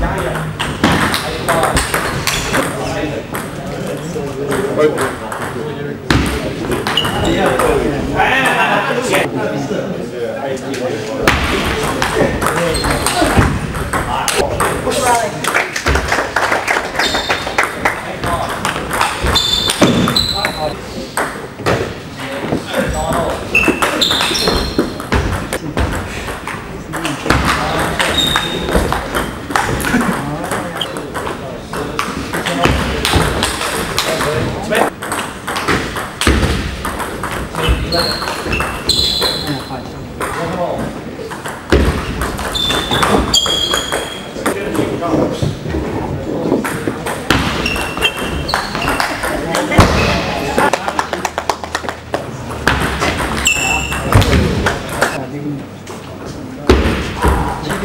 加油！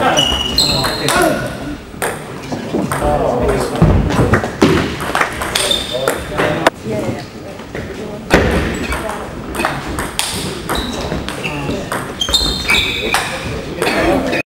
Thank.